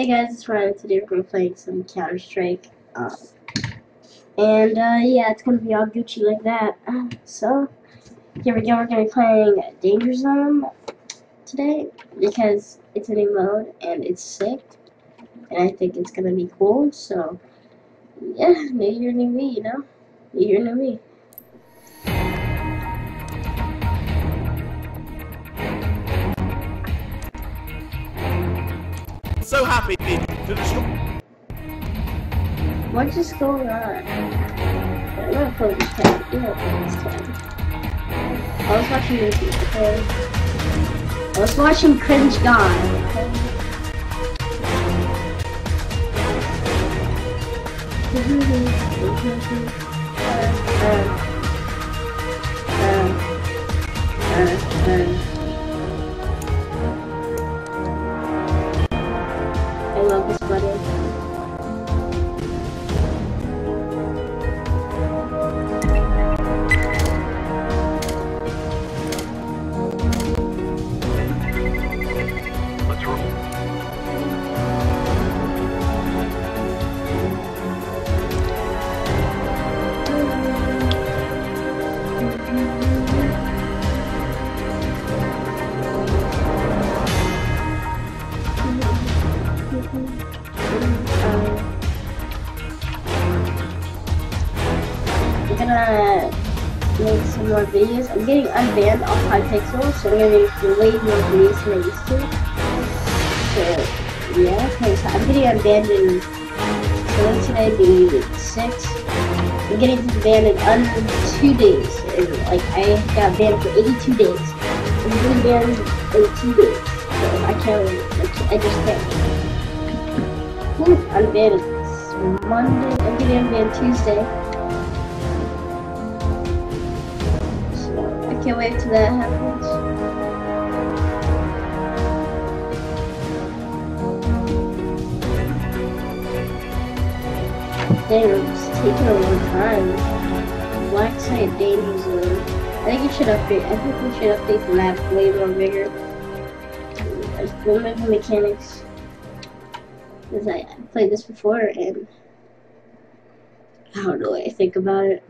Hey guys, it's Ryan. Today we're be playing some Counter Strike. Um, and uh, yeah, it's to be all Gucci like that. Uh, so, here we go. We're to be playing Danger Zone today because it's a new mode and it's sick. And I think it's to be cool. So, yeah, maybe you're new me, you know? Maybe you're new me. So happy to destroy. What's just going on? I'm gonna play this tab. I'm gonna play this tab. I was watching movies, okay? I was watching Cringe Gone, okay? Uh, uh, uh, I love this button. Make some more videos. I'm getting unbanned off Hypixel, so I'm gonna way more videos than I used to. So, yeah, because I'm getting unbanned in, so today be 6. I'm getting banned in under 2 days. And, like, I got banned for 82 days. I'm getting banned in 2 days. So I can't, I, I just can't. Whew, unbanned is Monday, I'm getting unbanned Tuesday. Can't wait till that happens. Dang, it's taking a long time. Black Site Danger Zone. I think you should update. I think we should update the map way more bigger. There's the mechanics. Because I I played this before and I don't know what I think about it.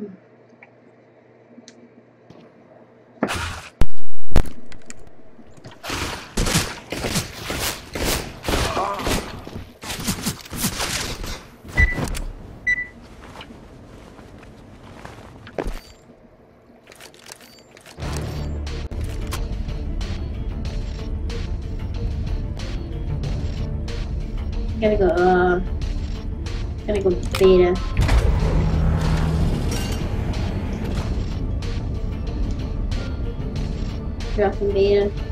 Gotta go, uh, gotta go beta. Dropping beta.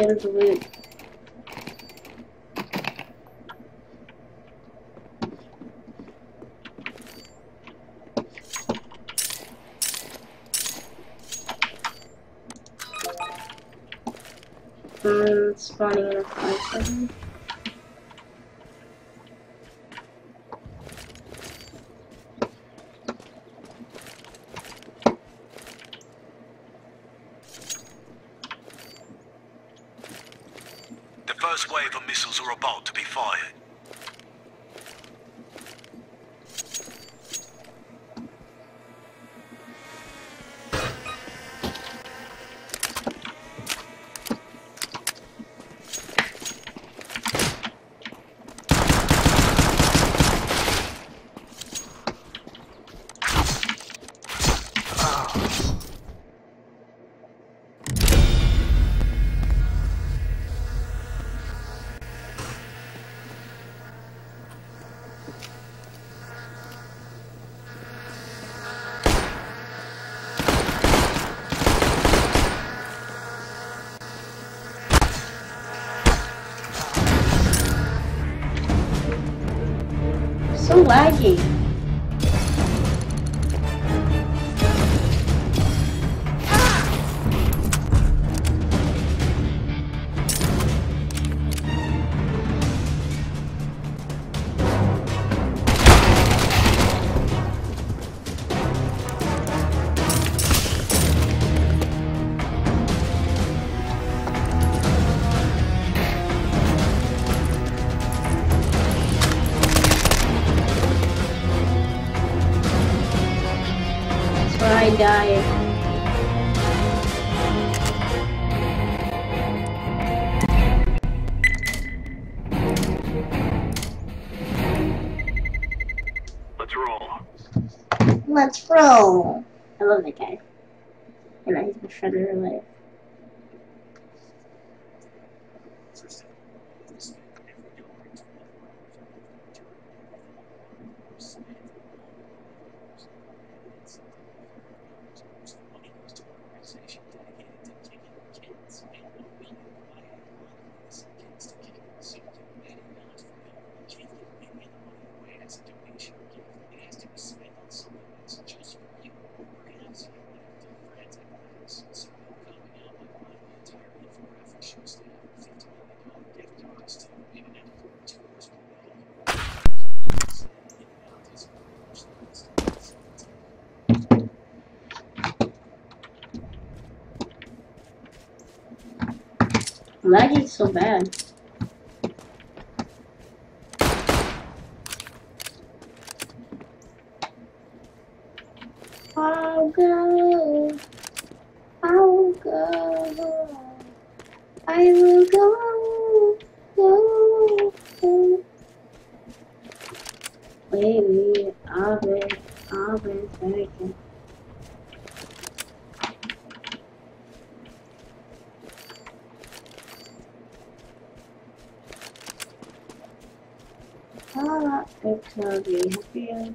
And we're getting the loot. Um, spawning in a five second. First wave of missiles are about to be fired. Let's. I love that guy. And he's my friend in real life. Laggy so bad. I'll go. I'll go. I will go. Go. go. Baby, I'll be, I'll be taken. Ah, it's gonna be.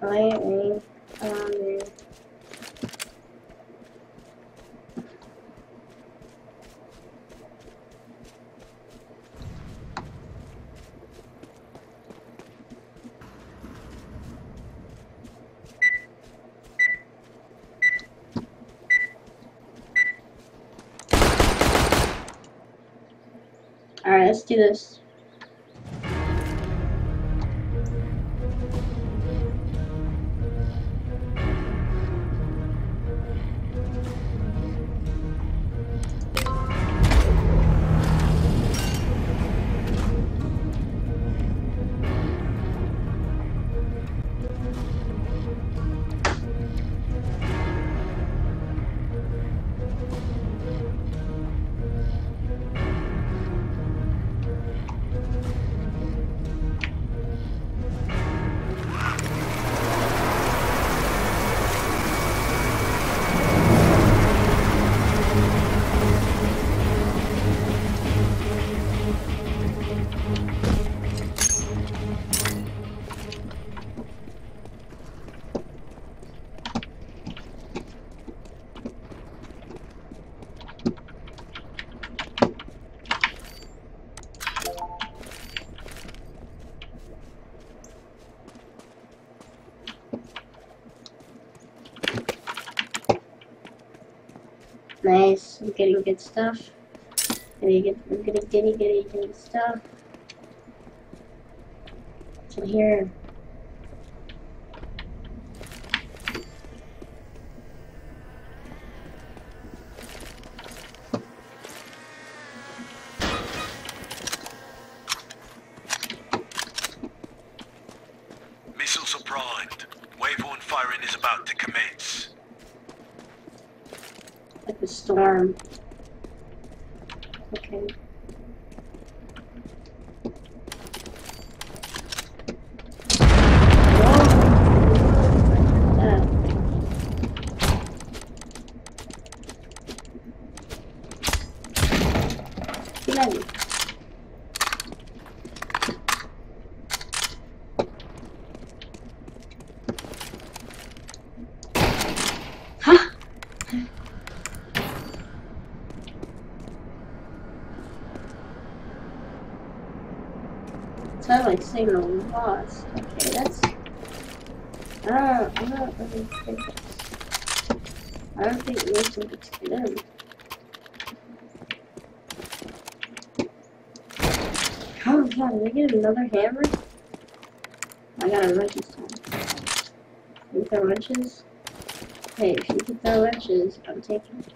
Lately, do this. Getting good stuff. Getting good, getting getting getting good stuff. So here. Missiles are primed. Wave one firing is about to commence. Like the storm. Okay. Whoa. That. Get at me. Huh? Satellite signal lost. Okay, that's. Uh, I don't, I don't really think. I don't think Mason gets get in. Oh god, did I get another hammer? I got a wrenches time. You throw wrenches? Hey, if you can throw wrenches, I'm taking it.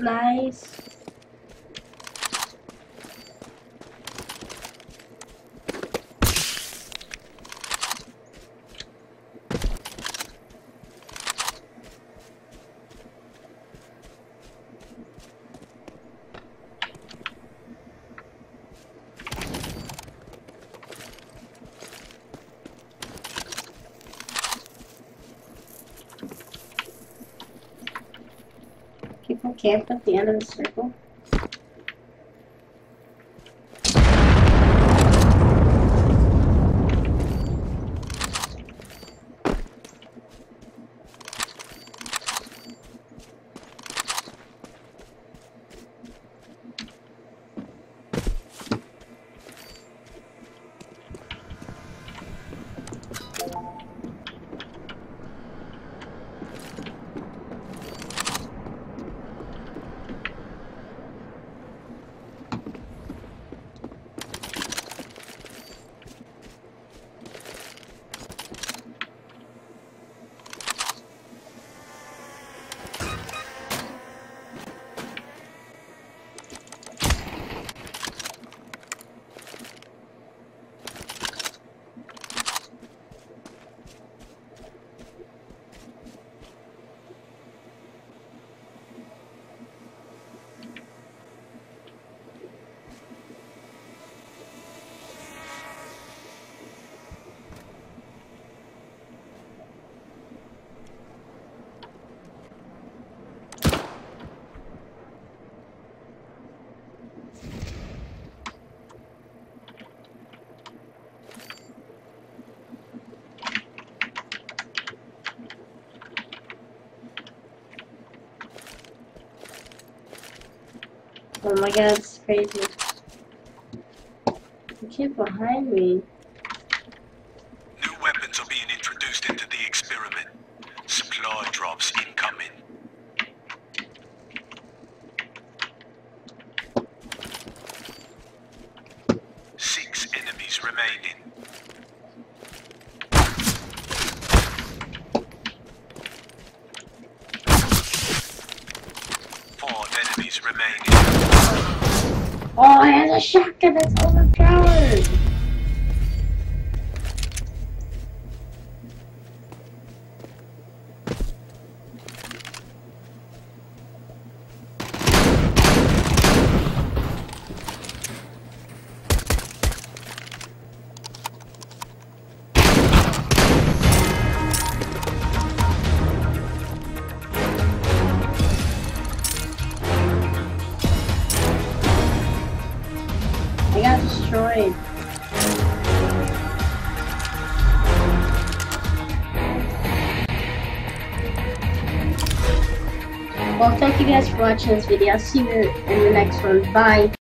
Nice. Camp at the end of the circle. Oh my god, it's crazy. The kid behind me. Oh, it has a shotgun that's overpowered! Thank you guys for watching this video. I'll see you in the next one. Bye.